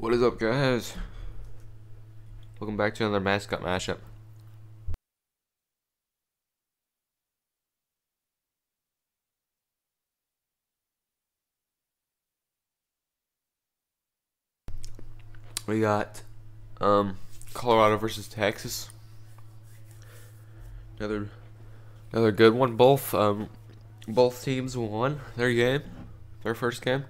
What is up, guys? Welcome back to another mascot mashup. We got um, Colorado versus Texas. Another another good one. Both um, both teams won their game, their first game.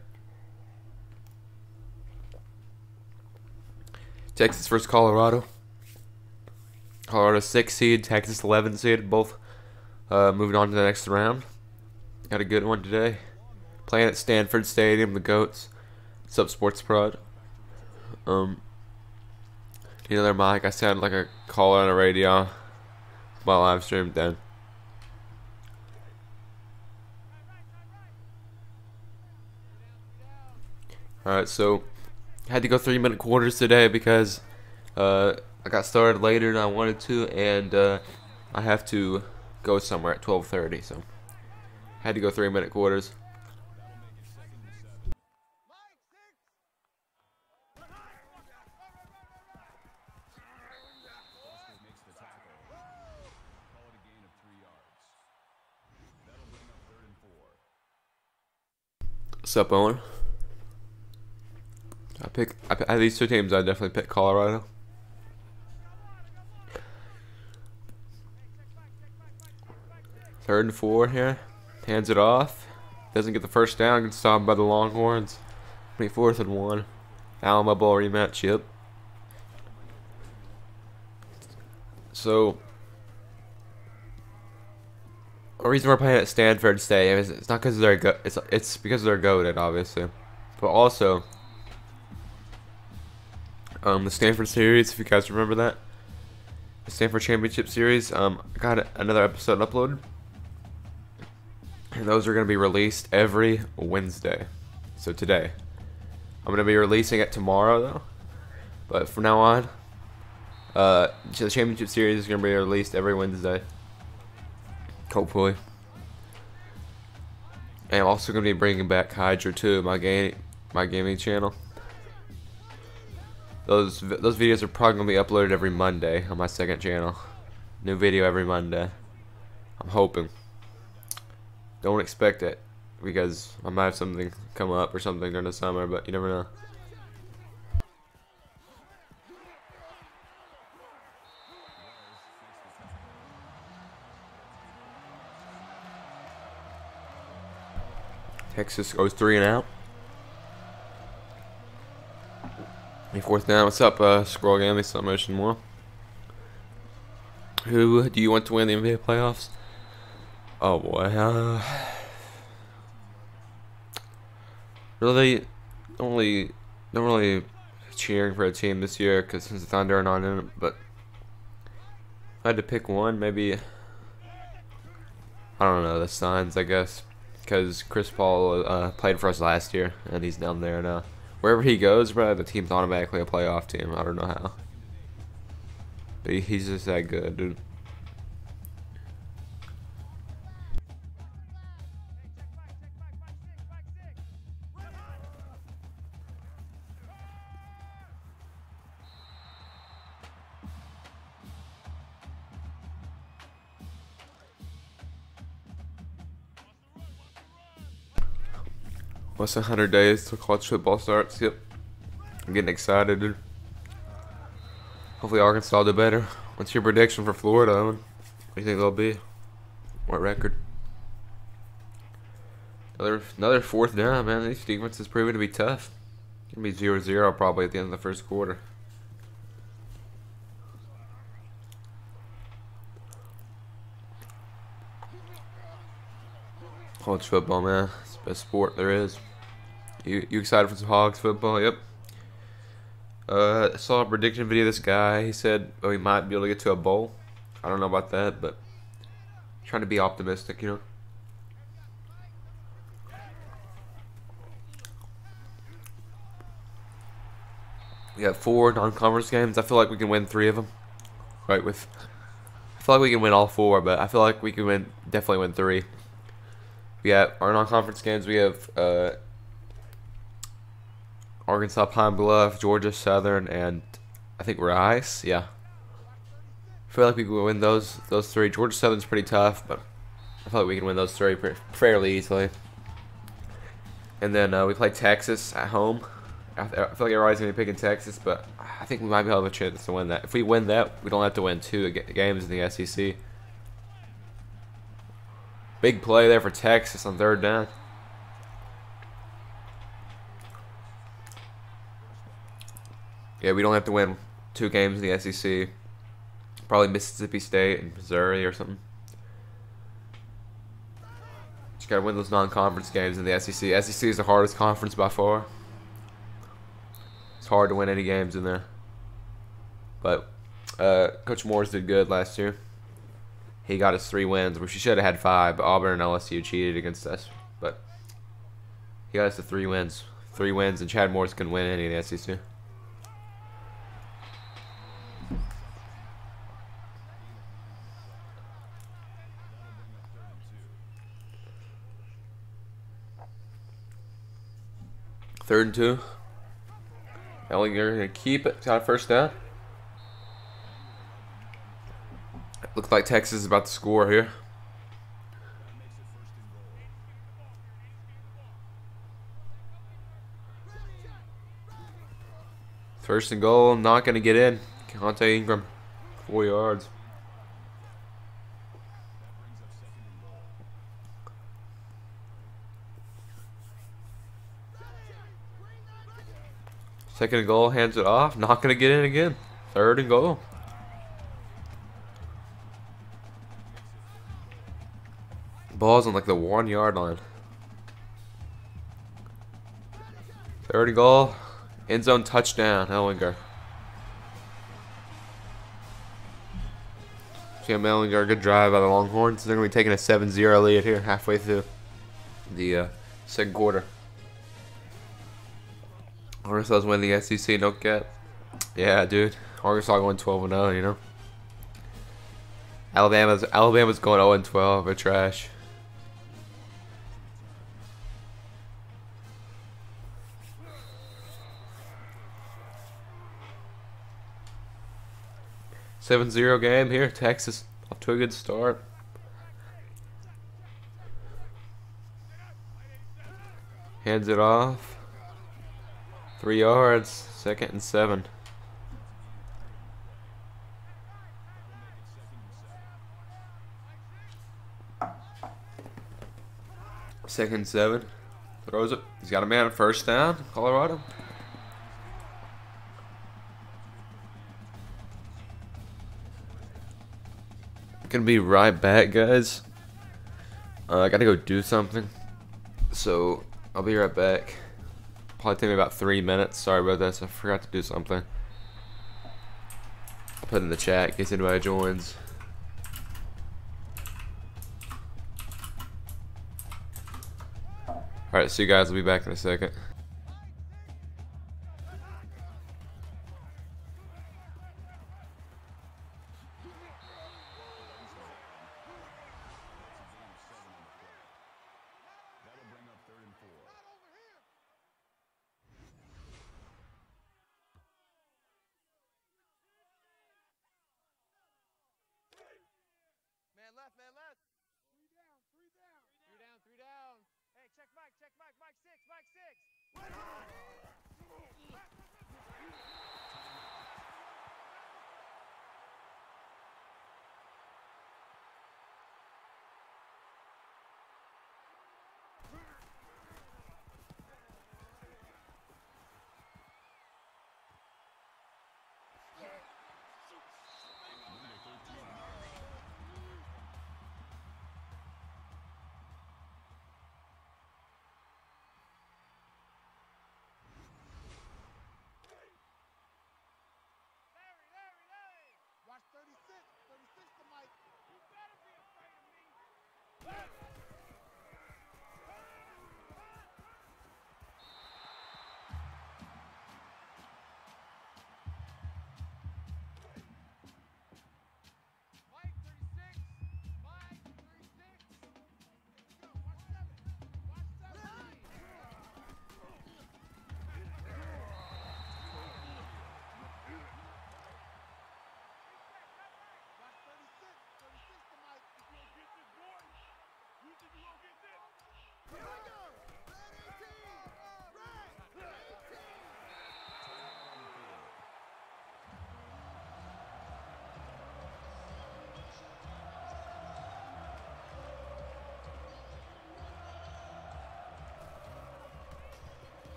Texas versus Colorado. Colorado six seed, Texas eleven seed. Both uh, moving on to the next round. Got a good one today. Playing at Stanford Stadium, the Goats. Up, Sports Prod? Um, you know their mic. I sound like a caller on a radio. My live stream then. Alright, so had to go three minute quarters today because uh, I got started later than I wanted to, and uh, I have to go somewhere at 12:30, so had to go three minute quarters. What's up, Owen? Pick. Pick, these two teams. I definitely pick Colorado. Third and four here. Hands it off. Doesn't get the first down. Gets stopped by the Longhorns. 24th and one. Alamo Bowl rematch. Yep. So, the reason we're playing at Stanford State is it's not because they're go- it's it's because they're goaded, obviously, but also um, the Stanford series, if you guys remember that. The Stanford Championship series. Um, I got another episode uploaded. And those are going to be released every Wednesday. So today. I'm going to be releasing it tomorrow, though. But from now on, uh, the Championship series is going to be released every Wednesday. Hopefully. And I'm also going to be bringing back Hydra too, my game, my gaming channel. Those those videos are probably gonna be uploaded every Monday on my second channel. New video every Monday. I'm hoping. Don't expect it because I might have something come up or something during the summer, but you never know. Texas goes three and out. Fourth down. What's up, uh, Scroll Gaming Stop Motion More? Who do you want to win the NBA playoffs? Oh boy, uh, really, only not really cheering for a team this year because since the Thunder are not in it. But if I had to pick one, maybe I don't know the Suns, I guess, because Chris Paul uh, played for us last year and he's down there now wherever he goes, bro, the team's automatically a playoff team. I don't know how. But he's just that good, dude. What's 100 days till college football starts? Yep. I'm getting excited. Hopefully Arkansas will do better. What's your prediction for Florida? What do you think they'll be? What record? Another another fourth down, man. These defenses proving to be tough. Gonna be 0-0 probably at the end of the first quarter. College football, man. Best sport there is. You you excited for some Hogs football? Yep. Uh, saw a prediction video. This guy he said, "Oh, he might be able to get to a bowl." I don't know about that, but trying to be optimistic, you know. We got four non-conference games. I feel like we can win three of them. Right with, I feel like we can win all four, but I feel like we can win definitely win three. We got our non-conference games. We have uh, Arkansas Pine Bluff, Georgia Southern, and I think Rice. Yeah. I feel like we can win those those three. Georgia Southern's pretty tough, but I feel like we can win those three fairly easily. And then uh, we play Texas at home. I, feel like everybody's gonna be picking Texas, but I think we might be able to have a chance to win that. If we win that, we don't have to win two games in the SEC. Big play there for Texas on third down. Yeah, we don't have to win two games in the SEC. Probably Mississippi State and Missouri or something. Just gotta win those non-conference games in the SEC. SEC is the hardest conference by far. It's hard to win any games in there. But uh, Coach Moores did good last year. He got us three wins, which he should have had five, but Auburn and LSU cheated against us. But he got us the three wins. Three wins, and Chad Morris couldn't win any of the SEC. Third and two. Ehlinger gonna keep it. Got a first down. Looks like Texas is about to score here. First and goal, not going to get in. Keaontay Ingram, four yards. Second and goal, hands it off. Not going to get in again. Third and goal. Ball's on like the one yard line. Third and goal. End zone touchdown, Ehlinger. Sam Ehlinger, good drive by the Longhorns. They're going to be taking a 7-0 lead here halfway through the uh, second quarter. Arkansas's winning the SEC, no cap. Yeah, dude. Arkansas going 12 0, you know. Alabama's Alabama's going 0 12. They're trash. Seven zero game here. Texas off to a good start. Hands it off. Three yards, second and seven. Second seven. Throws it. He's got a man at first down. Colorado. Gonna be right back, guys. Uh, I gotta go do something. So, I'll be right back. Probably take me about three minutes. Sorry about this. I forgot to do something. I'll put in the chat in case anybody joins. Alright, see you guys. I'll be back in a second. Fight on!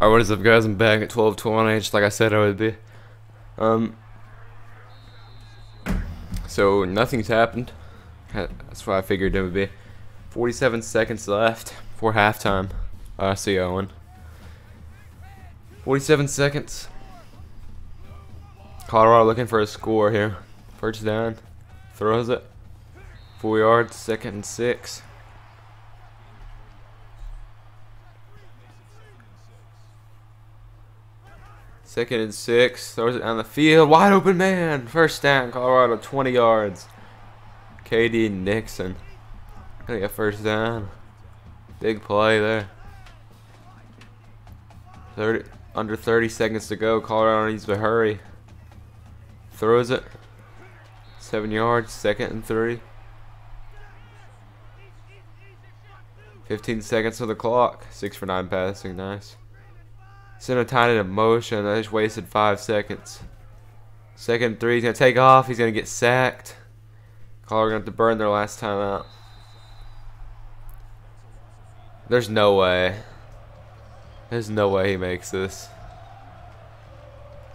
Alright, what is up guys? I'm back at 12:20, just like I said I would be. Um, so nothing's happened. That's what I figured it would be. 47 seconds left for halftime. I uh, see Owen. 47 seconds. Colorado looking for a score here. First down. Throws it. Four yards, second and six. Second and six. Throws it down the field. Wide open man. First down. Colorado 20 yards. KD Nixon. Gonna get first down. Big play there. 30 under 30 seconds to go. Colorado needs to hurry. Throws it. Seven yards. Second and three. 15 seconds on the clock. Six for nine passing. Nice. In motion. I just wasted five seconds. Second three, he's gonna take off. He's gonna get sacked. Colorado gonna have to burn their last time out. There's no way. There's no way he makes this.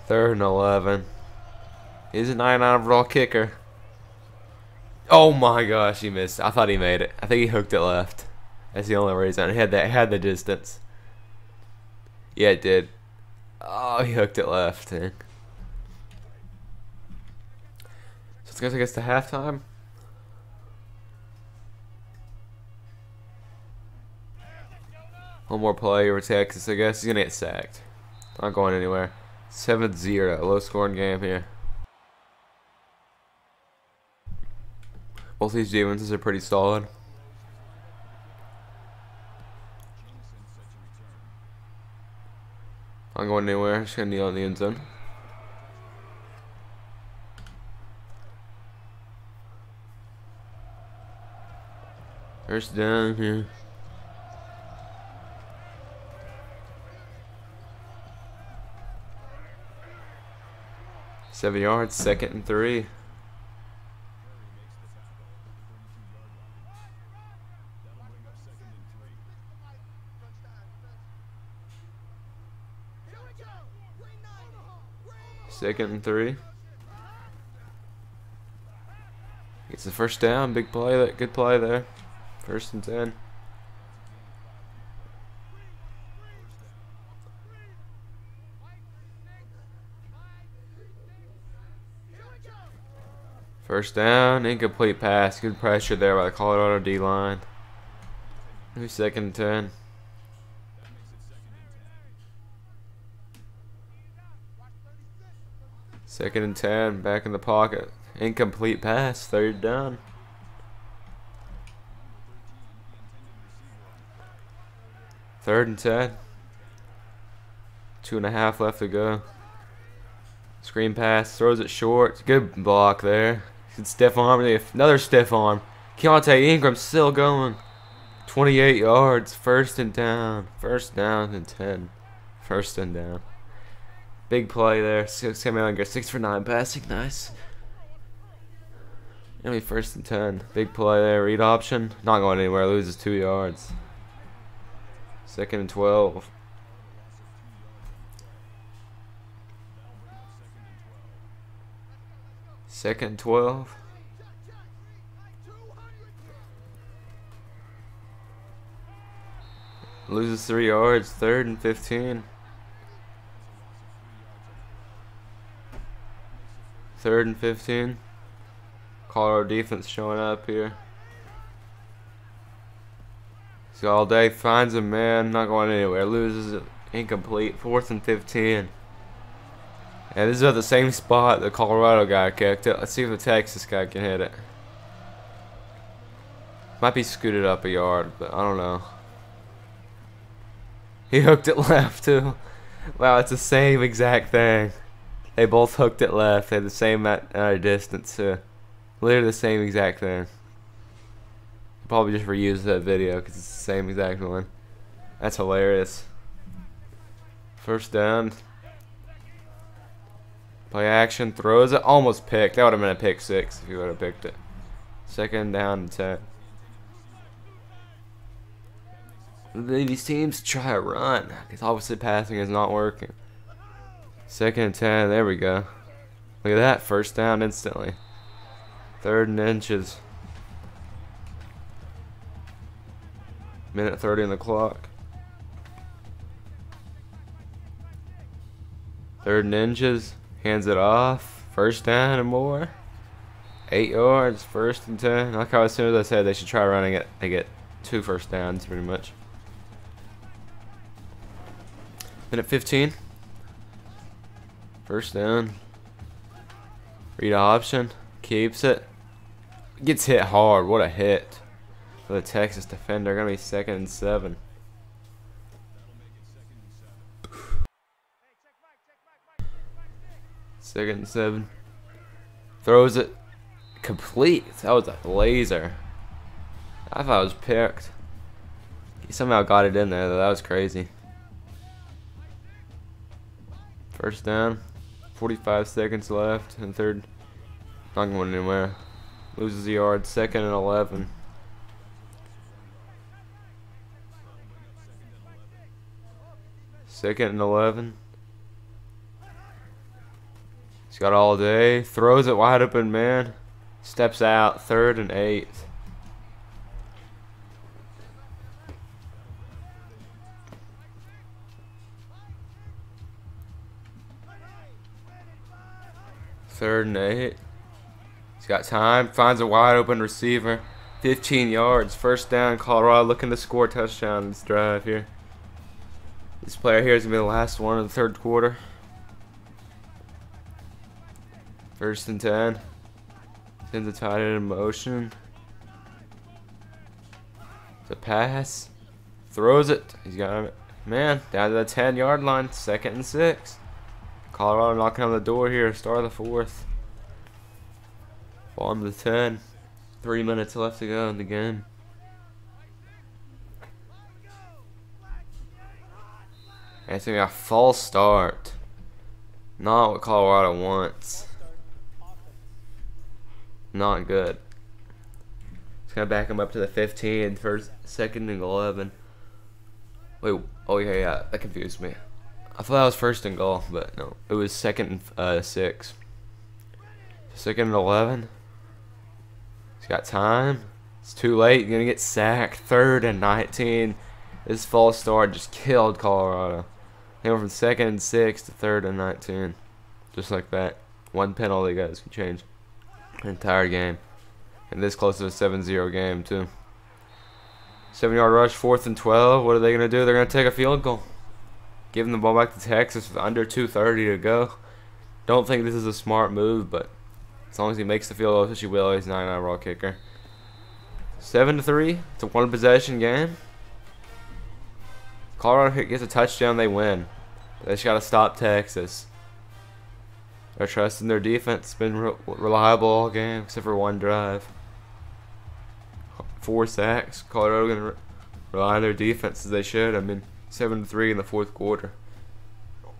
Third and 11. He's a 9 overall kicker. Oh my gosh, he missed. I thought he made it. I think he hooked it left. That's the only reason. He had that had the distance. Yeah, it did. Oh, he hooked it left. Eh? So it's gonna take us to halftime. One more play over Texas, I guess. He's gonna get sacked. Not going anywhere. 7-0, low scoring game here. Both these defenses are pretty solid. I'm going anywhere. Just gonna kneel in the end zone. First down here. Seven yards, second and three. Second and three. Gets the first down. Big play. That good play there. First and ten. First down, incomplete pass. Good pressure there by the Colorado D line. New Second and ten. Second and 10, back in the pocket. Incomplete pass, third down. Third and 10. Two and a half left to go. Screen pass, throws it short. Good block there. Stiff arm, another stiff arm. Keaontay Ingram still going. 28 yards, first and down. First down and 10. First and down. Big play there. Sam Ehlinger, 6 for 9 passing. Nice. Gonna be first and 10. Big play there. Read option. Not going anywhere. Loses 2 yards. Second and 12. Second and 12. Loses 3 yards. Third and 15. Third and 15. Colorado defense showing up here. So all day finds a man, not going anywhere. Loses it, incomplete. Fourth and 15. And this is at the same spot the Colorado guy kicked it. Let's see if the Texas guy can hit it. Might be scooted up a yard, but I don't know. He hooked it left too. Wow, it's the same exact thing. They both hooked it left. They had the same at uh, distance. Uh, literally the same exact thing. Probably just reuse that video because it's the same exact one. That's hilarious. First down. Play action. Throws it. Almost picked. That would have been a pick six if you would have picked it. Second down 10. these teams try to run. Because obviously passing is not working. Second and 10. There we go. Look at that. First down instantly. Third and inches. Minute 30 on the clock. Third and inches. Hands it off. First down and more. Eight yards. First and 10. Like how as soon as I said they should try running it, they get two first downs pretty much. Minute 15. First down. Read option. Keeps it. Gets hit hard. What a hit. For the Texas defender. Gonna be second and seven. Second and seven. Throws it. Complete. That was a laser. I thought it was picked. He somehow got it in there though. That was crazy. First down. 45 seconds left and third. Not going anywhere. Loses the yard. Second and 11. Second and 11. He's got all day. Throws it wide open, man. Steps out. Third and eight. Third and eight. He's got time. Finds a wide open receiver. 15 yards. First down. Colorado looking to score a touchdown this drive here. This player here is going to be the last one in the third quarter. First and 10. Sends a tight end in motion. The pass. Throws it. He's got it. Man, down to the 10 yard line. Second and six. Colorado knocking on the door here. Start of the fourth. Bottom of the 10. Three minutes left to go in the game. And it's going to be a false start. Not what Colorado wants. Not good. It's going to back him up to the 15. First, second and 11. Wait, oh yeah, yeah, that confused me. I thought that was first and goal, but no. It was second and uh, six. Second and 11. He's got time. It's too late. You're going to get sacked. Third and 19. This false start just killed Colorado. They went from second and six to third and 19. Just like that. One penalty, guys, can change the entire game. And this close to a 7-0 game, too. Seven yard rush, fourth and 12. What are they going to do? They're going to take a field goal. Giving the ball back to Texas with under 2.30 to go. Don't think this is a smart move, but as long as he makes the field goal, which he will, he's 99 raw kicker. 7 to 3. It's a one possession game. Colorado gets a touchdown, they win. They just got to stop Texas. They're trusting their defense. It's been re reliable all game, except for one drive. Four sacks. Colorado going to rely on their defense as they should. I mean, seven three in the fourth quarter.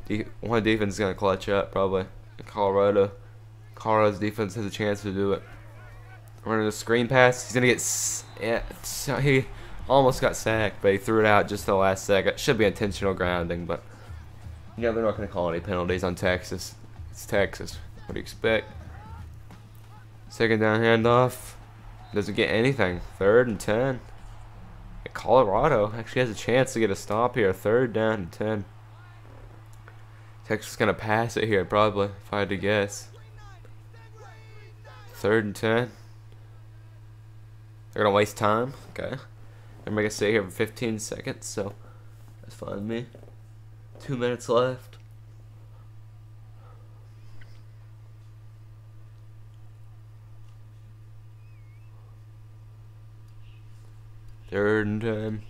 De one defense is gonna clutch up probably. Colorado, Colorado's defense has a chance to do it. Running a screen pass, he's gonna get. Yeah, he almost got sacked, but he threw it out just the last second. Should be intentional grounding, but yeah, they're not gonna call any penalties on Texas. It's Texas. What do you expect? Second down handoff. Doesn't get anything. Third and ten. Colorado actually has a chance to get a stop here. Third down and 10. Texas is going to pass it here, probably, if I had to guess. Third and 10. They're going to waste time. Okay. I'm going to stay here for 15 seconds, so that's fine with me. Two minutes left. Third and 10.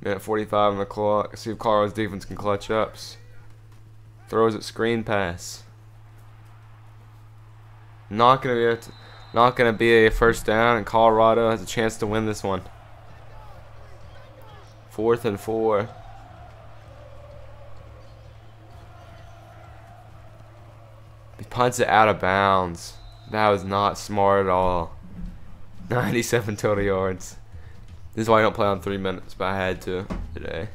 Minute 45 on the clock. See if Colorado's defense can clutch ups. Throws it screen pass. Not gonna be a not gonna be a first down, and Colorado has a chance to win this one. Fourth and four. He punts it out of bounds. That was not smart at all. 97 total yards. This is why I don't play on three minutes, but I had to today.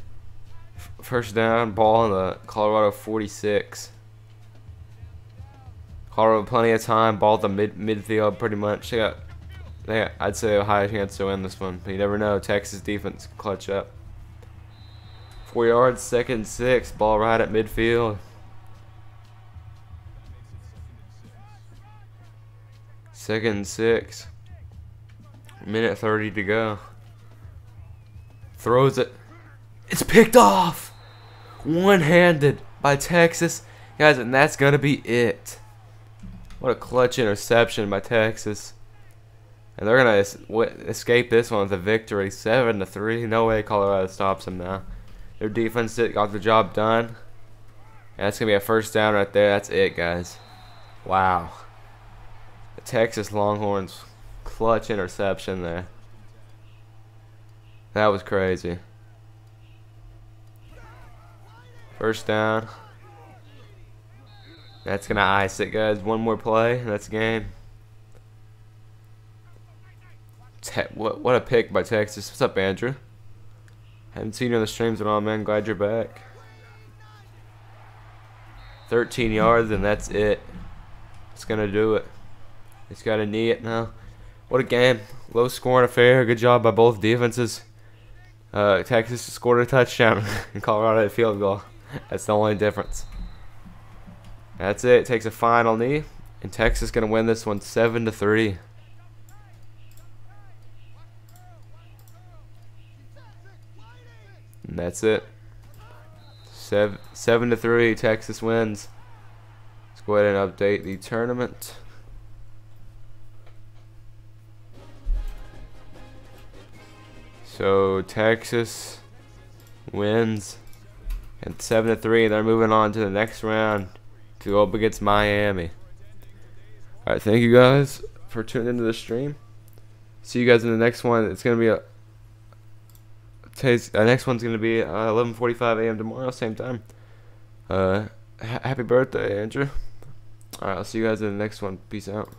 First down, ball in the Colorado 46. Colorado plenty of time, ball at the mid midfield pretty much. They got, they got, I'd say a high chance to win this one, but you never know. Texas defense clutch up. Four yards, second six, ball right at midfield. Second six. Minute 30 to go. Throws it. It's picked off! One handed by Texas. Guys, and that's going to be it. What a clutch interception by Texas. And they're going to escape this one with a victory. 7 to 3. No way Colorado stops them now. Their defense got the job done. That's going to be a first down right there. That's it, guys. Wow. The Texas Longhorns clutch interception there. That was crazy. First down. That's going to ice it, guys. One more play. That's game. Te what, what a pick by Texas. What's up, Andrew? Haven't seen you on the streams at all, man. Glad you're back. 13 yards, and that's it. It's going to do it. It's got a knee it now. What a game. Low scoring affair. Good job by both defenses. Uh, Texas scored a touchdown and Colorado a field goal. That's the only difference. That's it. it takes a final knee, and Texas gonna win this one seven to three. And that's it. Seven seven to three. Texas wins. Let's go ahead and update the tournament. So Texas wins at seven to three. They're moving on to the next round to go up against Miami. All right, thank you guys for tuning into the stream. See you guys in the next one. It's gonna be a uh, next one's gonna be uh, 11:45 a.m. tomorrow, same time. Uh, ha happy birthday, Andrew. All right, I'll see you guys in the next one. Peace out.